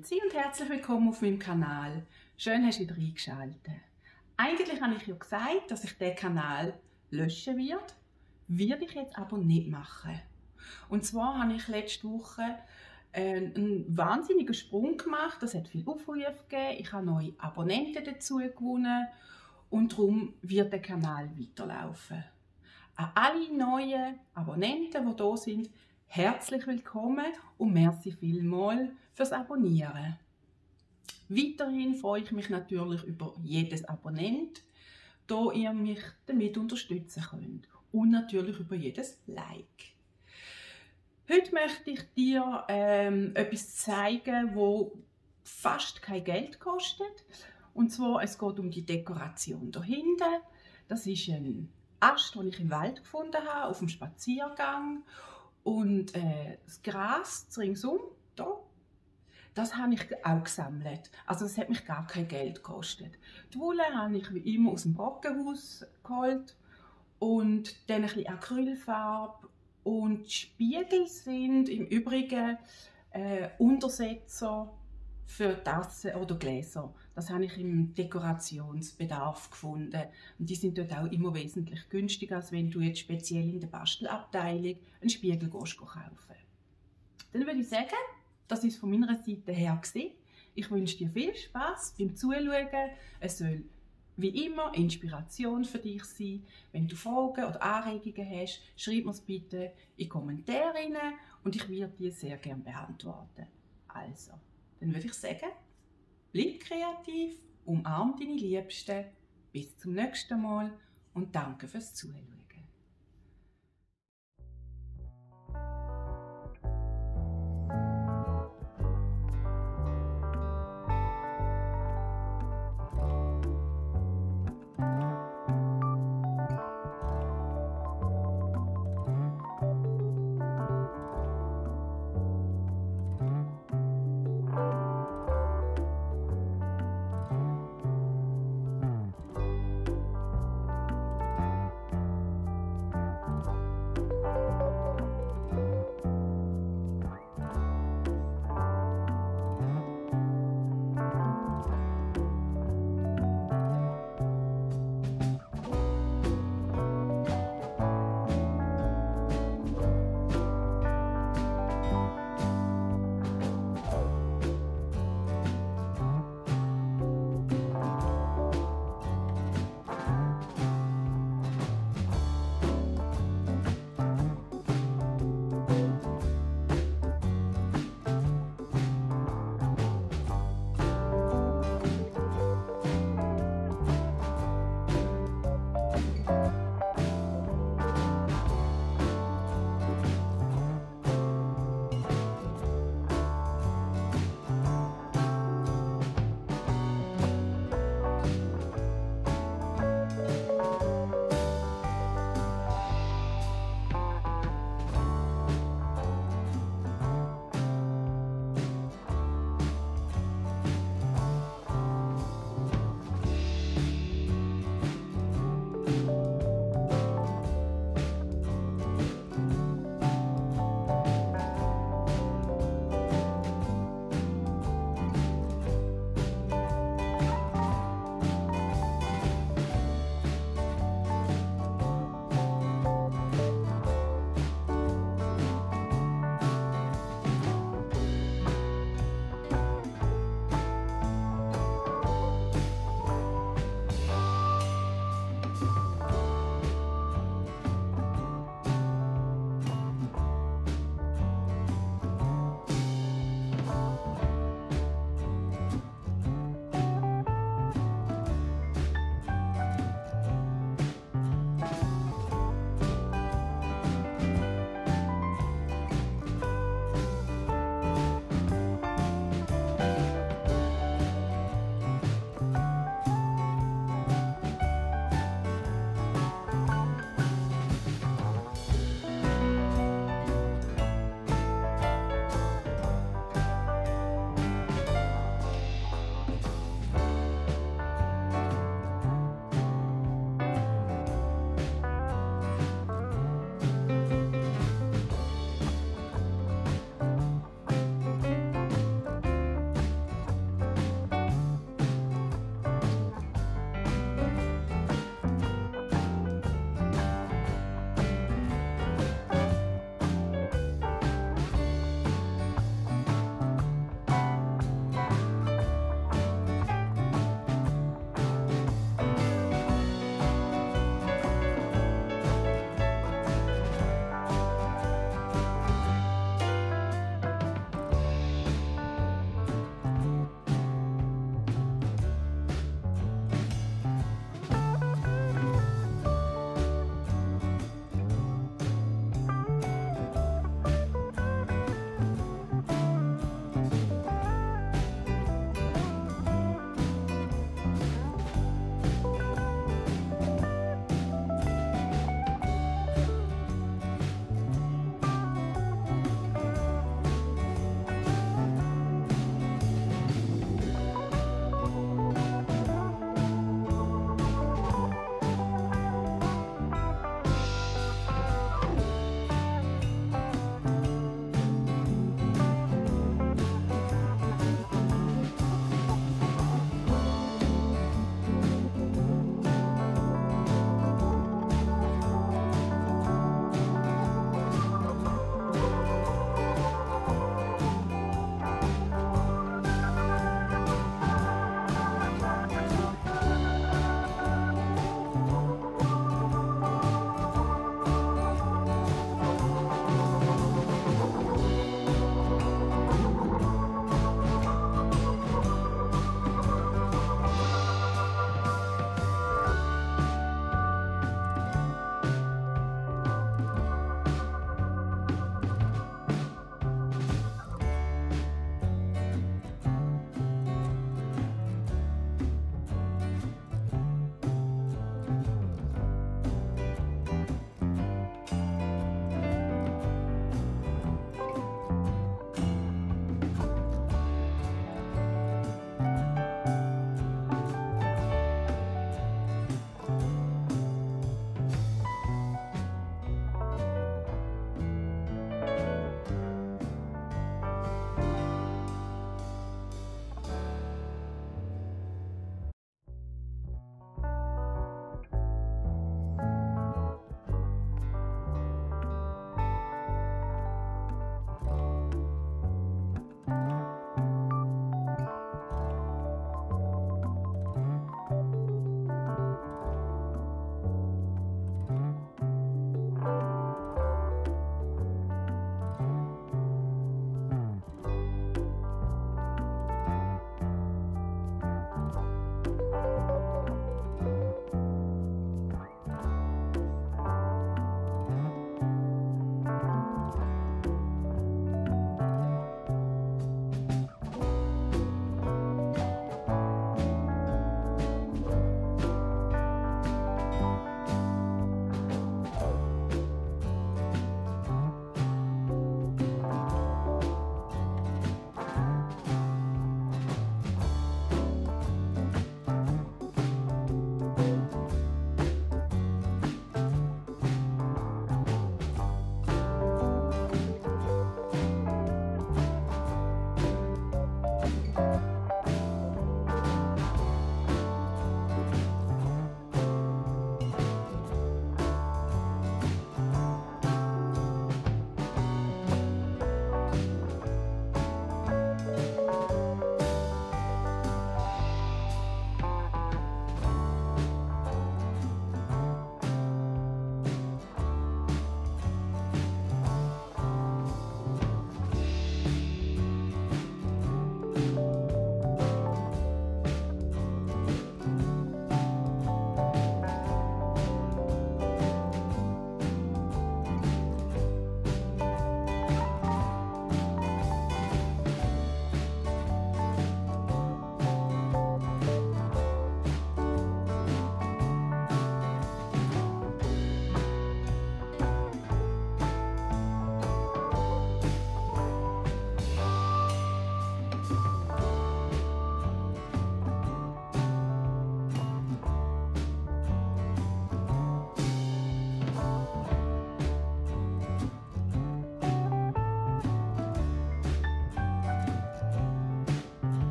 Grüezi und herzlich willkommen auf meinem Kanal. Schön hast du wieder eingeschaltet. Eigentlich habe ich ja gesagt, dass ich den Kanal löschen werde. Werde ich jetzt aber nicht machen. Und zwar habe ich letzte Woche äh, einen wahnsinnigen Sprung gemacht. Das hat viel Aufrufe gegeben. Ich habe neue Abonnenten dazu gewonnen und darum wird der Kanal weiterlaufen. An alle neuen Abonnenten, die hier sind, herzlich willkommen und merci vielmals fürs Abonnieren. Weiterhin freue ich mich natürlich über jedes Abonnent, da ihr mich damit unterstützen könnt und natürlich über jedes Like. Heute möchte ich dir ähm, etwas zeigen, wo fast kein Geld kostet. Und zwar, es geht um die Dekoration dahinter. Das ist ein Ast, den ich im Wald gefunden habe, auf dem Spaziergang. Und äh, das Gras ringsum, da, das habe ich auch gesammelt. Also das hat mich gar kein Geld gekostet. Die Wolle habe ich wie immer aus dem Brockenhaus geholt und dann ein bisschen Acrylfarbe und Spiegel sind im Übrigen äh, Untersetzer für Tassen oder Gläser. Das habe ich im Dekorationsbedarf gefunden. Und die sind dort auch immer wesentlich günstiger, als wenn du jetzt speziell in der Bastelabteilung einen Spiegel kaufen Dann würde ich sagen, das ist von meiner Seite her gewesen. Ich wünsche dir viel Spaß beim Zuschauen. Es soll wie immer Inspiration für dich sein. Wenn du Fragen oder Anregungen hast, schreib mir es bitte in die Kommentare und ich werde dir sehr gerne beantworten. Also, dann würde ich sagen, bleib kreativ, umarm deine Liebsten, bis zum nächsten Mal und danke fürs Zuschauen.